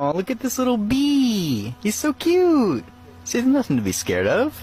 Oh, look at this little bee. He's so cute. See, there's nothing to be scared of.